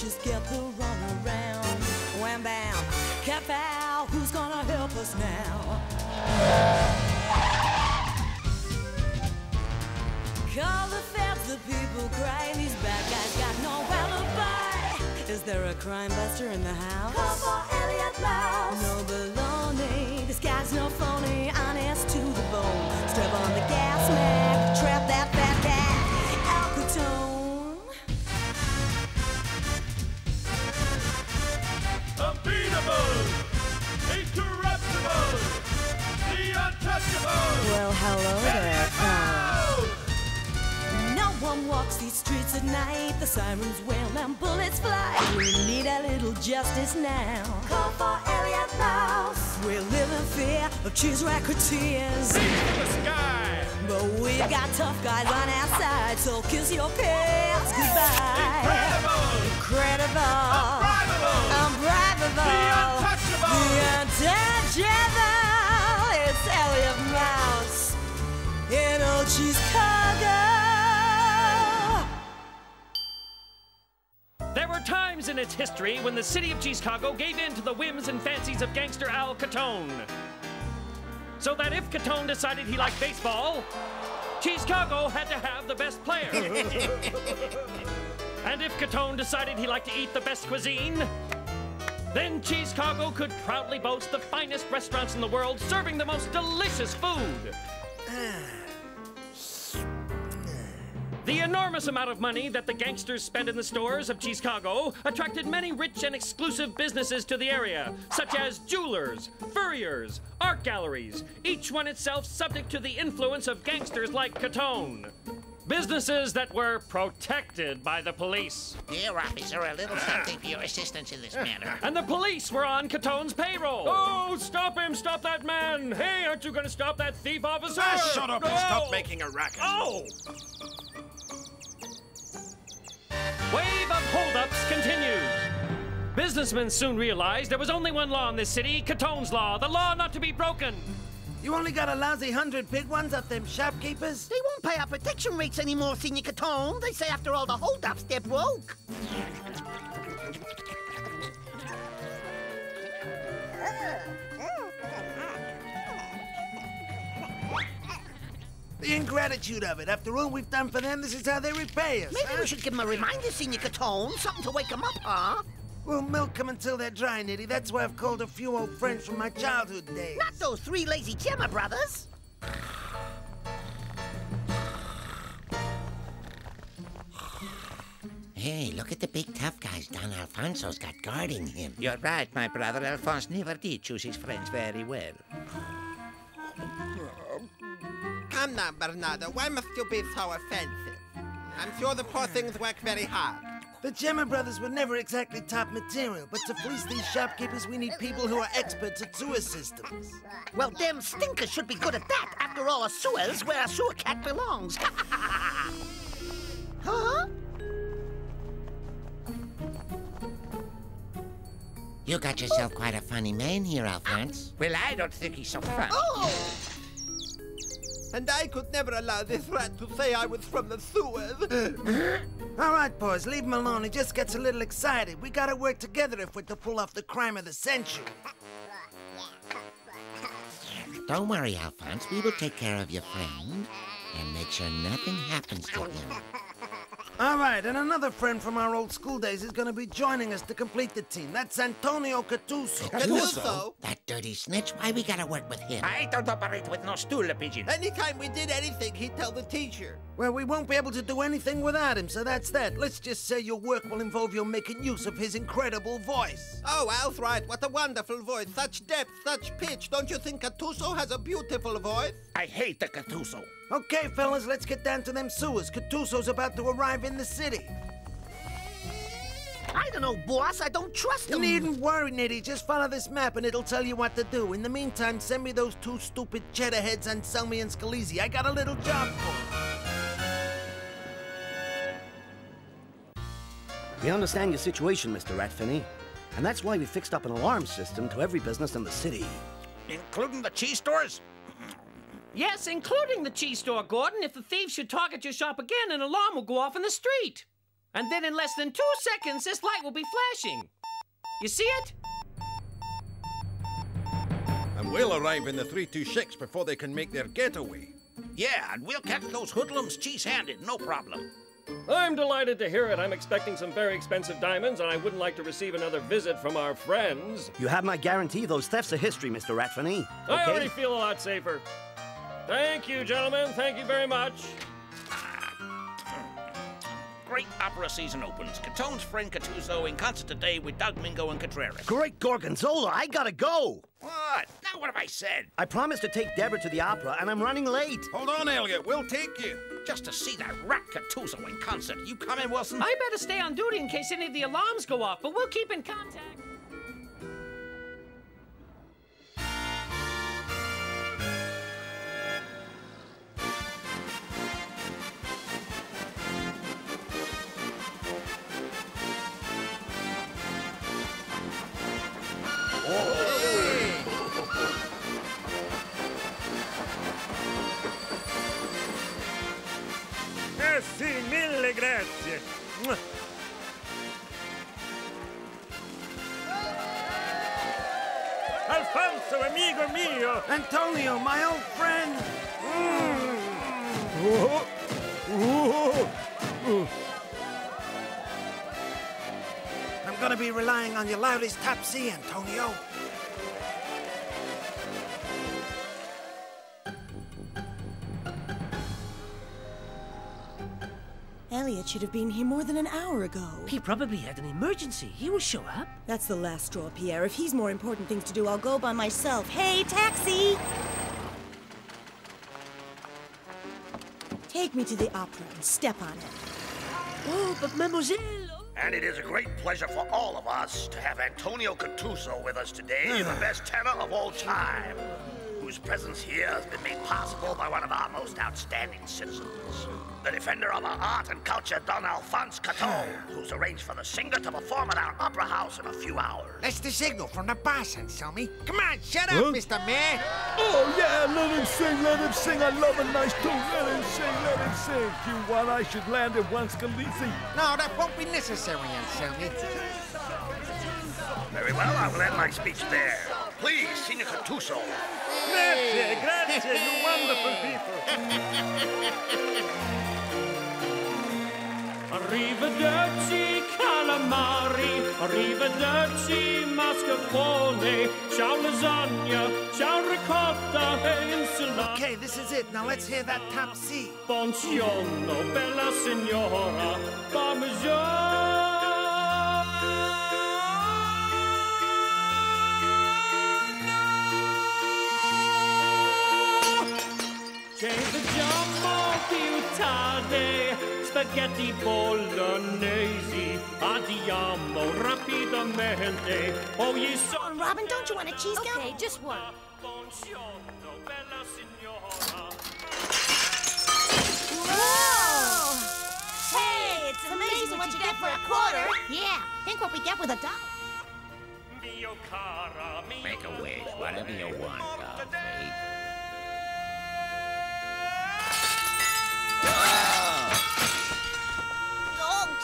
just get the run around. Wham bam, cat foul, who's gonna help us now? Call the feds, the people cry. These bad guys got no alibi. Is there a crime buster in the house? Call for Elliot Mouse. No baloney. This guy's no phony, honest to the bone. Step on the gas, Mac. Trap that Well, hello there, Oh! No one walks these streets at night. The sirens wail and bullets fly. We need a little justice now. Call for Elliot Mouse. We live in fear of cheese racketeers. Reach for the sky. But we've got tough guys on our side, so kiss your pants goodbye. Incredible, Incredible. unbribable, its history when the city of Chicago gave in to the whims and fancies of gangster Al Capone. So that if Capone decided he liked baseball, Chicago had to have the best player. and if Capone decided he liked to eat the best cuisine, then Chicago could proudly boast the finest restaurants in the world serving the most delicious food. The enormous amount of money that the gangsters spent in the stores of Chicago attracted many rich and exclusive businesses to the area, such as jewelers, furriers, art galleries, each one itself subject to the influence of gangsters like Catone. Businesses that were protected by the police. Dear officer, a little something for your assistance in this matter. And the police were on Catone's payroll. Oh, stop him! Stop that man! Hey, aren't you going to stop that thief, officer? Ah, shut up and stop making a racket. Oh! Wave of holdups continues. Businessmen soon realized there was only one law in this city Catone's Law, the law not to be broken. You only got a lousy hundred big ones of them shopkeepers? They won't pay our protection rates anymore, Senor Catone. They say after all the holdups, they're broke. The ingratitude of it. After all we've done for them, this is how they repay us. Maybe huh? we should give them a reminder, Senor Catone. Something to wake them up, huh? We'll milk them until they're dry, Nitty. That's why I've called a few old friends from my childhood days. Not those three lazy Gemma brothers. Hey, look at the big tough guys Don Alfonso's got guarding him. You're right, my brother. Alfonso never did choose his friends very well. Come now, Bernardo. Why must you be so offensive? I'm sure the poor things work very hard. The Gemma brothers were never exactly top material, but to fleece these shopkeepers, we need people who are experts at sewer systems. Well, them stinkers should be good at that. After all, a sewer's where a sewer cat belongs. huh? You got yourself quite a funny man here, Alphonse. Well, I don't think he's so funny. Oh! And I could never allow this rat to say I was from the sewers. All right, boys, leave him alone. He just gets a little excited. We gotta work together if we're to pull off the crime of the century. Don't worry, Alphonse. We will take care of your friend and make sure nothing happens to him. All right, and another friend from our old school days is gonna be joining us to complete the team. That's Antonio Cattuso. Cattuso? That dirty snitch? Why we gotta work with him? I don't operate with no stool pigeon. Anytime we did anything, he'd tell the teacher. Well, we won't be able to do anything without him, so that's that. Let's just say your work will involve your making use of his incredible voice. Oh, Al's right. What a wonderful voice. Such depth, such pitch. Don't you think Cattuso has a beautiful voice? I hate the Cattuso. Okay, fellas, let's get down to them sewers. Cattuso's about to arrive in the city. I don't know, boss. I don't trust him. You him. needn't worry, Nitty. Just follow this map and it'll tell you what to do. In the meantime, send me those two stupid cheddar heads Anselmi and Scalisi. I got a little job for 'em. We understand your situation, Mr. Ratfany. And that's why we fixed up an alarm system to every business in the city. Including the cheese stores? Yes, including the cheese store, Gordon. If the thieves should target your shop again, an alarm will go off in the street. And then in less than two seconds, this light will be flashing. You see it? And we'll arrive in the 326 before they can make their getaway. Yeah, and we'll catch those hoodlums cheese-handed, no problem. I'm delighted to hear it. I'm expecting some very expensive diamonds, and I wouldn't like to receive another visit from our friends. You have my guarantee those thefts are history, Mr. Ratfany. I Okay? already feel a lot safer. Thank you, gentlemen. Thank you very much. Great opera season opens. Catone's friend Catuzzo in concert today with Doug Mingo and Contreras. Great Gorgonzola, I gotta go. What? Now what have I said? I promised to take Deborah to the opera, and I'm running late. Hold on, Elliot. We'll take you. Just to see that rat Catuzzo in concert. You coming, Wilson? I better stay on duty in case any of the alarms go off, but we'll keep in contact. I'm gonna be relying on your loudest top C, Antonio. Elliot should have been here more than an hour ago. He probably had an emergency. He will show up. That's the last straw, Pierre. If he's more important things to do, I'll go by myself. Hey, taxi! Take me to the opera and step on it. Oh, but mademoiselle... Oh. And it is a great pleasure for all of us to have Antonio Cattuso with us today, the best tenor of all time, whose presence here has been made possible by one of our most outstanding citizens, the defender of our art and culture, Don Alphonse Catone, who's arranged for the singer to perform at our opera house in a few hours. That's the signal from the boss, Anselmi. Come on, shut up, Huh? Mr. Mayor. Oh, yeah, let him sing, let him sing. I love a nice tune. Let him sing, let him sing. You want I should land at once, Scalisi? No, that won't be necessary, Anselmi. Very well, I will end my speech there. Please, Signor Cattuso. Grazie, grazie, you wonderful people. Arrivederci, calamari. Arrivederci, mascarpone. Ciao, lasagna. Ciao, ricotta e insalata. Okay, this is it. Now let's hear that top C. Buongiorno, bella signora. Parmigiano. Vediamo. Spaghetti bolognesi. Andiamo rapidamente. Oh, you son. Oh, Robin, don't you want a cheese gum? Okay, just one. Buongiorno, bella signora. Whoa! Hey, it's amazing what you get for a quarter. Yeah, think what we get with a dollar. Mio cara, mio Make a wish, whatever you want, uh, Dollface.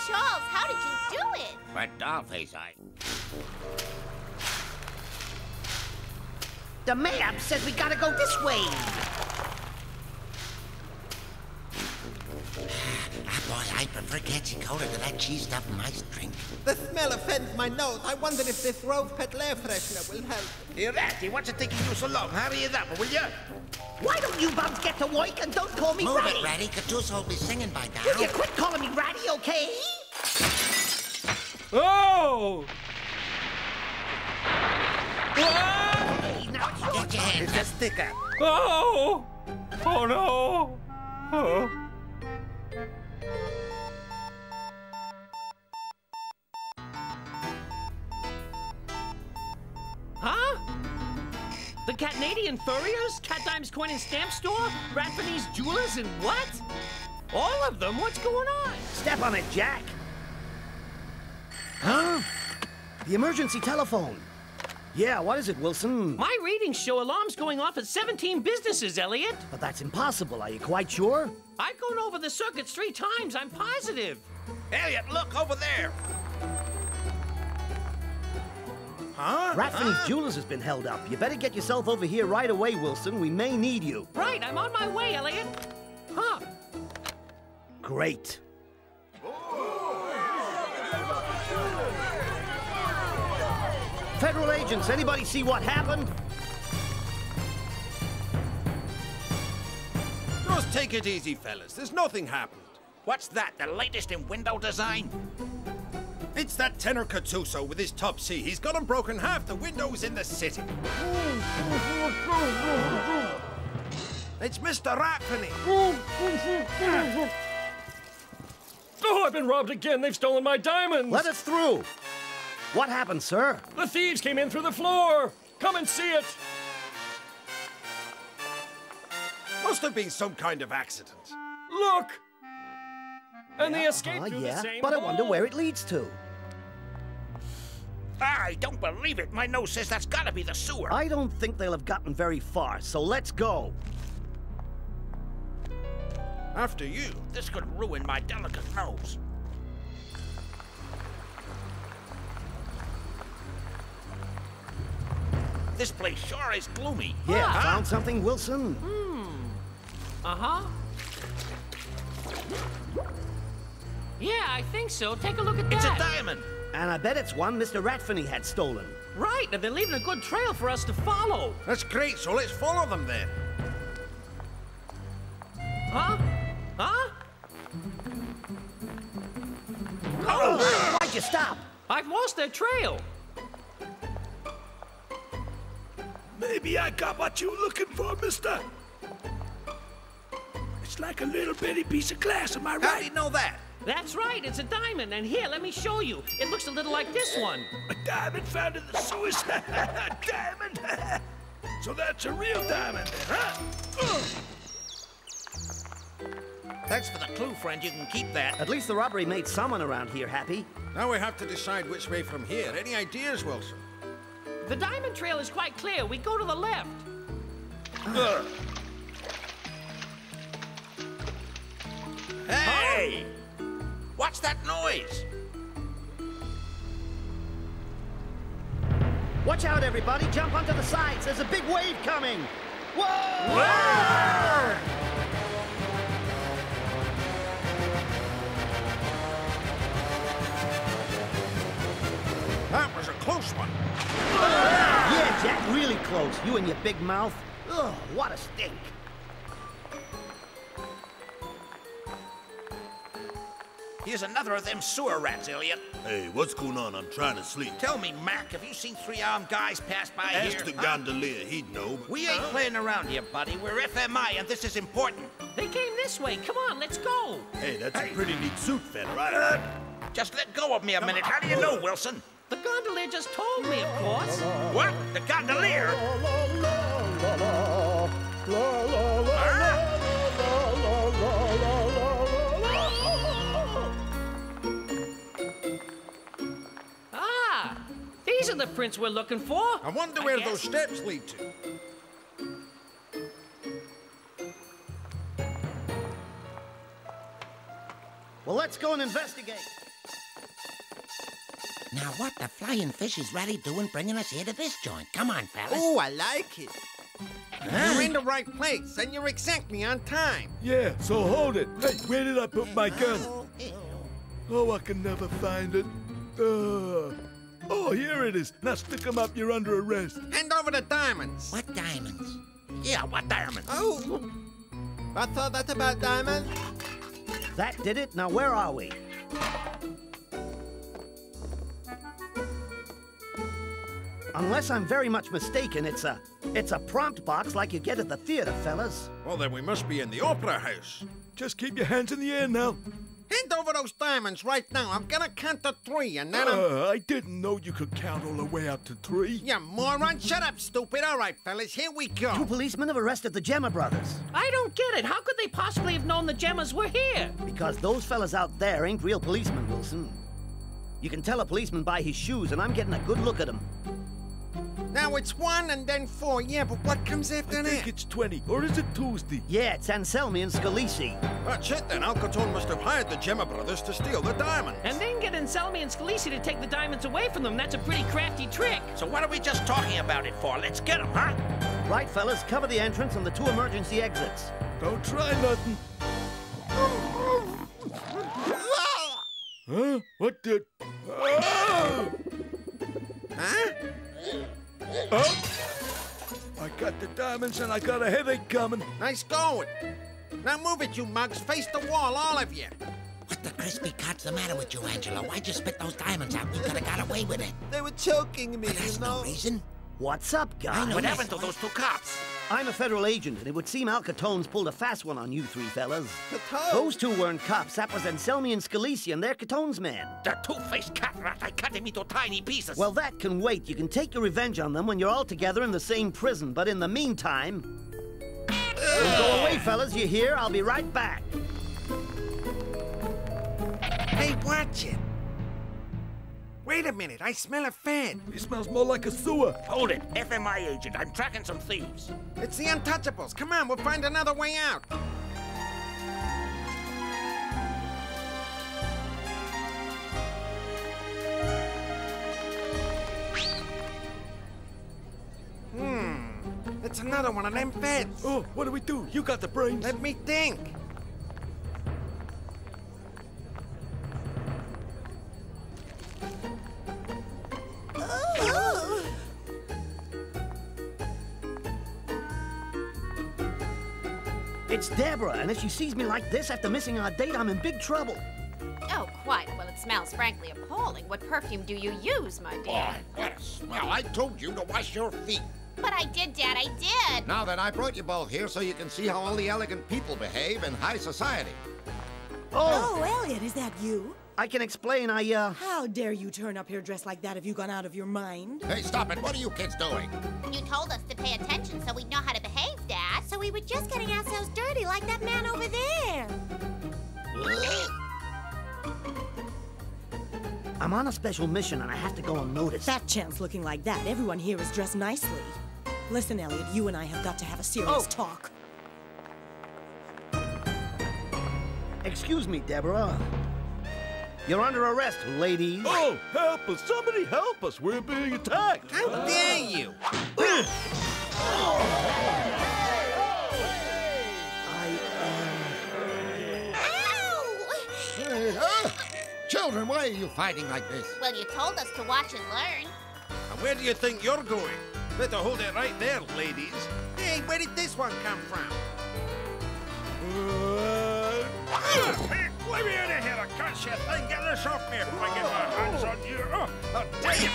Charles, how did you do it? But Dollface, I... The map says we gotta go this way. Ah, boy, I prefer catching cola to that cheese stuff in my drink. The smell offends my nose. I wonder if this Rose Pet air freshener will help. Here, Ratty, what's it taking you so long? Hurry it up, will you? Why don't you bums get to work and don't call me Move Ratty? it, Ratty. Cattuso will be singing by now. Will you quit calling me Ratty, okay? Oh! Hey, now it's your Get your hands It's a sticker. Oh! Oh no! Oh. The Catnadian Furriers? Cat Dimes Coin and Stamp Store? Ratfany's Jewelers and what? All of them? What's going on? Step on it, Jack. Huh? The emergency telephone. Yeah, what is it, Wilson? My readings show alarms going off at 17 businesses, Elliot. But that's impossible. Are you quite sure? I've gone over the circuits three times. I'm positive. Elliot, look over there. Huh? Ratfany's Jewelers has been held up. You better get yourself over here right away, Wilson. We may need you. Right, I'm on my way, Elliot. Huh. Great. Federal agents, anybody see what happened? Just take it easy, fellas. There's nothing happened. What's that, the latest in window design? It's that tenor Cattuso with his top C. He's got 'em broken half the windows in the city. It's Mr. Ratfany. Oh, I've been robbed again. They've stolen my diamonds. Let us through. What happened, sir? The thieves came in through the floor. Come and see it. Must have been some kind of accident. Look. And they escaped Uh, through yeah, the same but I wonder where it leads to. I don't believe it. My nose says that's gotta be the sewer. I don't think they'll have gotten very far, so let's go. After you. This could ruin my delicate nose. This place sure is gloomy. Yeah, Huh? found something, Wilson? Hmm. Uh-huh. Yeah, I think so. Take a look at It's a diamond. And I bet it's one Mr. Ratfany had stolen. Right, and they're leaving a good trail for us to follow. That's great, so let's follow them then. Huh? Huh? Oh, why'd you stop? I've lost their trail. Maybe I got what you're looking for, mister. It's like a little bitty piece of glass, am I right? How right? do you know that? That's right, it's a diamond. And here, let me show you. It looks a little like this one. A diamond found in the sewers. diamond. so that's a real diamond, huh? Thanks for the clue, friend. You can keep that. At least the robbery made someone around here happy. Now we have to decide which way from here. Any ideas, Wilson? The diamond trail is quite clear. We go to the left. Hey! Oh. What's that noise? Watch out, everybody. Jump onto the sides. There's a big wave coming. Whoa! That was a close one. Yeah, Jack, really close. You and your big mouth. Ugh, what a stink. Here's another of them sewer rats, Elliot. Hey, what's going on? I'm trying to sleep. Tell me, Mac, have you seen three armed guys pass by Ask here? the huh? gondolier, he'd know. But... We ain't playing around here, buddy. We're FMI, and this is important. They came this way. Come on, let's go. Hey, that's a pretty neat suit, fella. Right? Just let go of me a minute. How do you know, Wilson? The gondolier just told me, of course. What? The gondolier? Ah, these are the prints we're looking for. I wonder I where guess. those steps lead to. Well, let's go and investigate. Now, what the flying fish is Ratty doing bringing us here to this joint? Come on, fellas. Oh, I like it. You're in the right place, and you're exactly on time. Yeah, so hold it. Hey, where did I put my gun? Oh, I can never find it. Uh, oh, here it is. Now stick 'em up. You're under arrest. Hand over the diamonds. What diamonds? Yeah, what diamonds? Oh, I thought that about diamonds? That did it. Now, where are we? Unless I'm very much mistaken, it's a it's a prompt box like you get at the theater, fellas. Well, then we must be in the opera house. Just keep your hands in the air now. Hand over those diamonds right now. I'm gonna count to three, and then I'm... Uh, I didn't know you could count all the way up to three. You moron! Shut up, stupid! All right, fellas, here we go. Two policemen have arrested the Gemma brothers I don't get it. How could they possibly have known the Gemmas were here? because those fellas out there ain't real policemen, Wilson. You can tell a policeman by his shoes, and I'm getting a good look at him. Now it's one and then four. Yeah, but what comes after I that? I think it's 20. Or is it Tuesday? Yeah, it's Anselmi and Scalisi. That's it then. Al Catone must have hired the Gemma brothers to steal the diamonds. And then get Anselmi and Scalisi to take the diamonds away from them. That's a pretty crafty trick. So what are we just talking about it for? Let's get them, huh? Right, fellas, cover the entrance and the two emergency exits. Don't try nothing. Huh? What the? Oh! Ah! Huh? Oh! I got the diamonds and I got a headache coming. Nice going. Now move it, you mugs. Face the wall, all of you. What the crispy cut's the matter with you, Angelo? Why'd you spit those diamonds out? You could have got away with it. They were choking me, There's you no know. reason. What's up, guys? What happened to those two cops? I'm a federal agent, and it would seem Al Catone's pulled a fast one on you three fellas. Catone? Those two weren't cops. That was Anselmi and Scalisi, and they're Catone's men. The two-faced cat rat. I cut him into tiny pieces. Well, that can wait. You can take your revenge on them when you're all together in the same prison. But in the meantime... Don't go away, fellas. You hear? I'll be right back. Hey, watch it. Wait a minute. I smell a fan. It smells more like a sewer. Hold it. FMI agent. I'm tracking some thieves. It's the Untouchables. Come on, we'll find another way out. Hmm. It's another one of them feds. Oh, what do we do? You got the brains. Let me think. It's Deborah, and if she sees me like this after missing our date, I'm in big trouble. Oh, quite. Well, it smells frankly appalling. What perfume do you use, my dear? What a smell. I told you to wash your feet. But I did, Dad, I did. Now then, I brought you both here so you can see how all the elegant people behave in high society. Oh, Oh, Elliot, is that you? I can explain. I, uh... How dare you turn up here dressed like that? Have you gone out of your mind? Hey, stop it. What are you kids doing? You told us to pay attention so we'd know how to behave, Dad. So we were just getting ourselves dirty like that man over there. I'm on a special mission, and I have to go unnoticed. That chance looking like that. Everyone here is dressed nicely. Listen, Elliot, you and I have got to have a serious Oh. talk. Excuse me, Deborah. You're under arrest, ladies. Oh, help us. Somebody help us. We're being attacked. How dare you? Children, why are you fighting like this? Well, you told us to watch and learn. And where do you think you're going? Better hold it right there, ladies. Hey, where did this one come from? Uh, Hey, let me out of here, I can't see a thing. Get this off me if I get my hands on you. Oh, I'll tell you.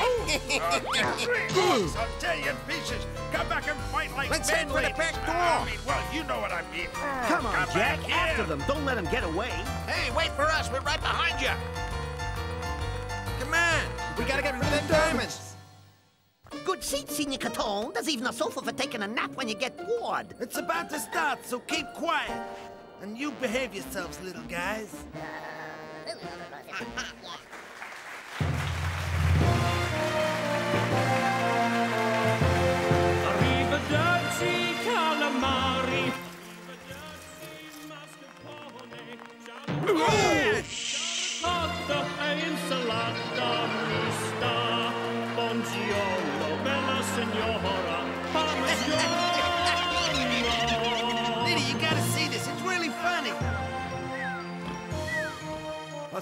Oh, I'll tell you in pieces. Come back and fight like Let's men, head for the back door. I mean, well, you know what I mean. Oh, Come on, Jack. After them. Don't let them get away. Hey, wait for us. We're right behind you. Come on. We gotta get rid of them diamonds. Good seat, Senor Catone. There's even a sofa for taking a nap when you get bored. It's about to start, so keep quiet. And you behave yourselves, little guys. Arrivederci, calamari. Cotta e insalata mista. Buongiorno, bella signora.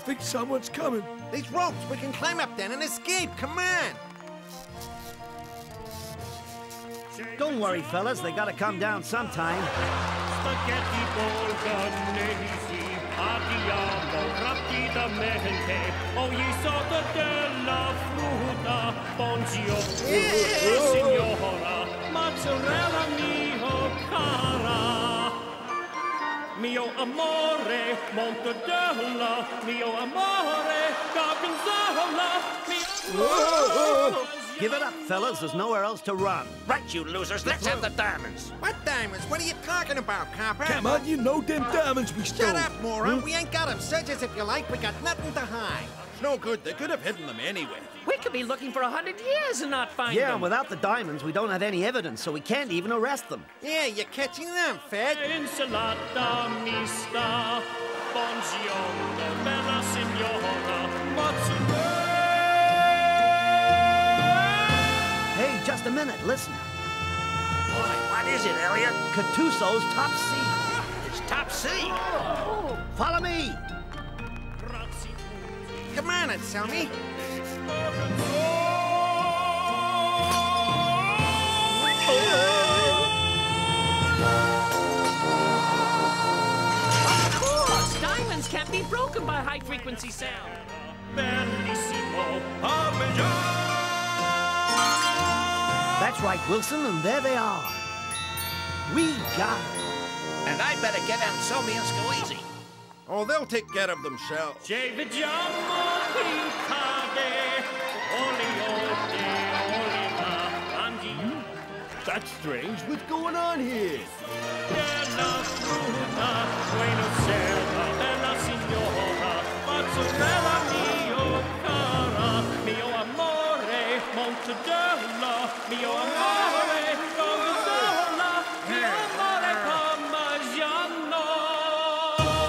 Think someone's coming. These ropes, we can climb up then and escape. Come on. Don't worry, fellas. They gotta come down sometime. Spaghetti bolognesi, abbiamo rapidamente ogni oh, sorta della frutta. Buongiorno, signora, mozzarella mio cara. Mio amore, mortadella, mio amore, gorgonzola, mio Give it up, fellas. There's nowhere else to run. Right, you losers. Let's have the diamonds. What diamonds? What are you talking about, copper? Come on, you know them diamonds we stole. Shut up, moron. Hmm? We ain't got them. Search us if you like. We got nothing to hide. It's no good. They could have hidden them anyway. We could be looking for a hundred years and not find yeah, them. and without the diamonds, we don't have any evidence, so we can't even arrest them. Yeah, you're catching them, Fed. Insalata mista, buongiorno, bella signora, mozzarella. Hey, just a minute, listen. Boy, what is it, Elliot? Catuso's top C. It's top C. Follow me. Come on, Anselmi. Of course, diamonds can't be broken by high frequency sound. That's right, Wilson, and there they are. We got it. And I better get Anselmi and Scalisi. Oh, they'll take care of themselves. That's strange. What's going on here?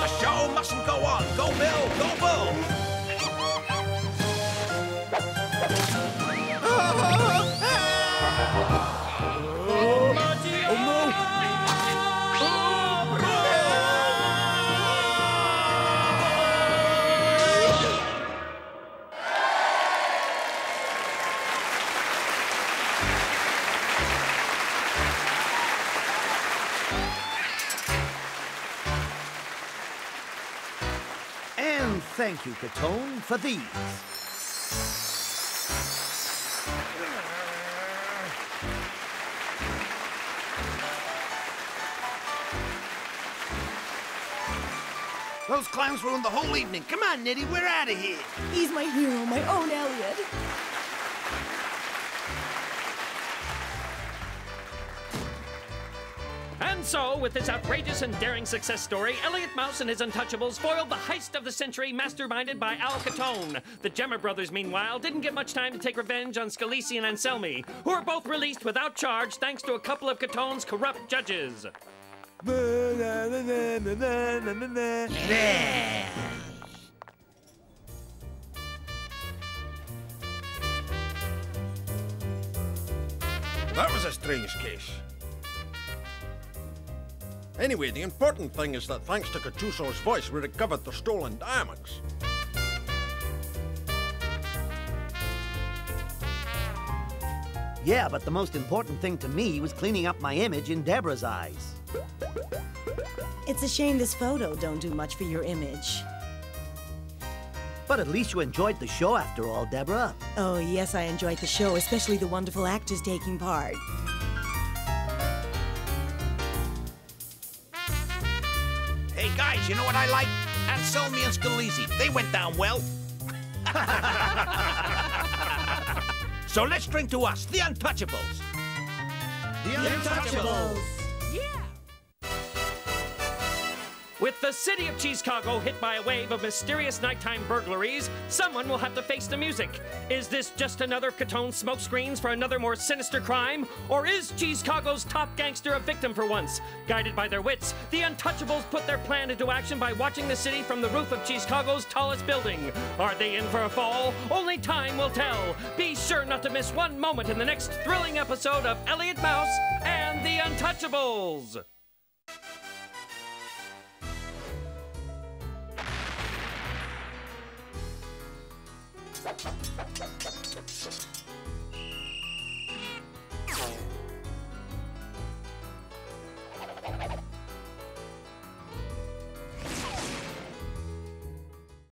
The show mustn't go on. Go, Bill. Go, Bull. Thank you, Catone, for these. Those clowns ruined the whole evening. Come on, Nitty, we're out of here. He's my hero, my own Elliot. And so, with this outrageous and daring success story, Elliot Mouse and his Untouchables foiled the heist of the century masterminded by Al Capone. The Gemma brothers, meanwhile, didn't get much time to take revenge on Scalisi and Anselmi, who were both released without charge thanks to a couple of Catone's corrupt judges. That was a strange case. Anyway, the important thing is that thanks to Catuso's voice, we recovered the stolen diamonds. Yeah, but the most important thing to me was cleaning up my image in Deborah's eyes. It's a shame this photo don't do much for your image. But at least you enjoyed the show after all, Deborah. Oh, yes, I enjoyed the show, especially the wonderful actors taking part. You know what I like? Anselmi and Scalisi. They went down well. so let's drink to us, the Untouchables. The Untouchables. With the city of Cheesecago hit by a wave of mysterious nighttime burglaries, someone will have to face the music. Is this just another Catone smokescreens for another more sinister crime? Or is Cheesecago's top gangster a victim for once? Guided by their wits, the Untouchables put their plan into action by watching the city from the roof of Cheesecago's tallest building. Are they in for a fall? Only time will tell. Be sure not to miss one moment in the next thrilling episode of Elliot Mouse and the Untouchables. you